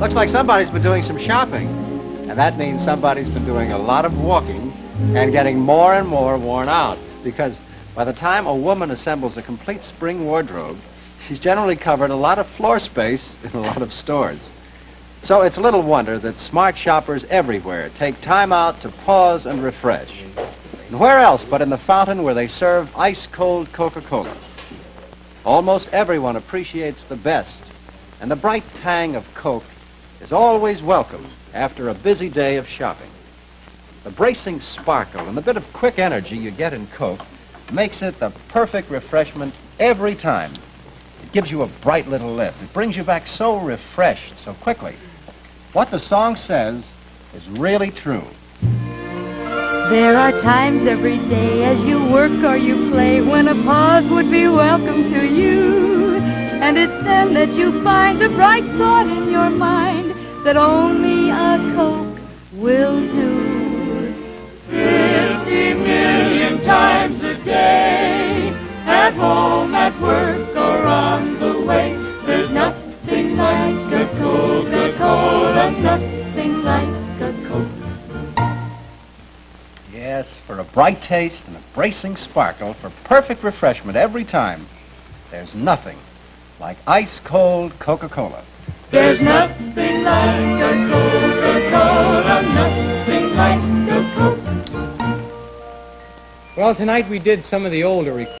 Looks like somebody's been doing some shopping. And that means somebody's been doing a lot of walking and getting more and more worn out. Because by the time a woman assembles a complete spring wardrobe, she's generally covered a lot of floor space in a lot of stores. So it's little wonder that smart shoppers everywhere take time out to pause and refresh. And where else but in the fountain where they serve ice-cold Coca-Cola? Almost everyone appreciates the best, and the bright tang of Coke is always welcome after a busy day of shopping. The bracing sparkle and the bit of quick energy you get in Coke makes it the perfect refreshment every time. It gives you a bright little lift. It brings you back so refreshed so quickly. What the song says is really true. There are times every day as you work or you play when a pause would be welcome to you. And it's then that you find a bright thought in your mind that only a Coke will do. Fifty million times a day, at home, at work, or on the way, there's nothing like a Coca-Cola, nothing like a Coke. Yes, for a bright taste and a bracing sparkle, for perfect refreshment every time, there's nothing like ice-cold Coca-Cola. There's nothing like a Coca-Cola, nothing like a Coke. Well, tonight we did some of the older recordings.